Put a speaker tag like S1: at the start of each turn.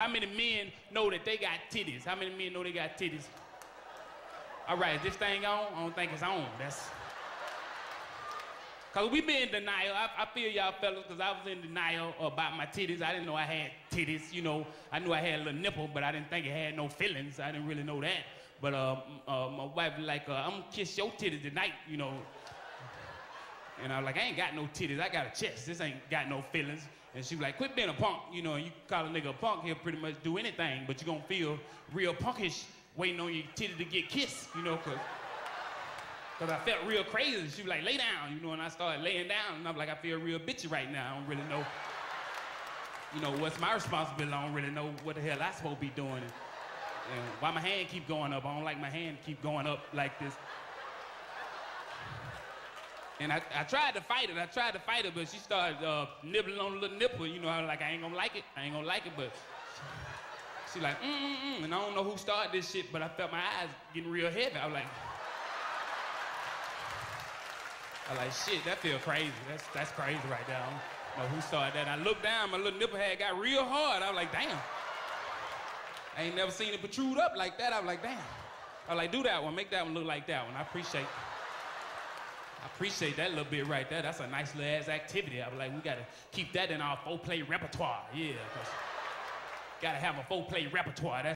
S1: How many men know that they got titties? How many men know they got titties? All right, is this thing on? I don't think it's on. That's. Cause we been in denial. I, I feel y'all fellas, cause I was in denial about my titties. I didn't know I had titties. You know, I knew I had a little nipple, but I didn't think it had no feelings. I didn't really know that. But uh, uh, my wife was like, uh, I'm gonna kiss your titties tonight. You know. And I was like, I ain't got no titties. I got a chest. This ain't got no feelings. And she was like, quit being a punk. You know, you call a nigga a punk, he'll pretty much do anything, but you're gonna feel real punkish waiting on your titty to get kissed, you know, cause, cause I felt real crazy. She was like, lay down, you know, and I started laying down, and I'm like, I feel real bitchy right now. I don't really know, you know, what's my responsibility. I don't really know what the hell I'm supposed to be doing. And, and why my hand keep going up? I don't like my hand keep going up like this. And I, I tried to fight it. I tried to fight it, but she started uh, nibbling on the little nipple. You know, I was like, I ain't gonna like it. I ain't gonna like it, but she like, mm mm mm. And I don't know who started this shit, but I felt my eyes getting real heavy. I was like, I was like, shit, that feel crazy. That's that's crazy right there. I don't know who started that. I looked down, my little nipple had got real hard. I was like, damn. I ain't never seen it protrude up like that. I was like, damn. I was like, do that one, make that one look like that one. I appreciate I appreciate that little bit right there. That's a nice little ass activity. I was like, we gotta keep that in our foreplay repertoire. Yeah, gotta have a foreplay repertoire. That's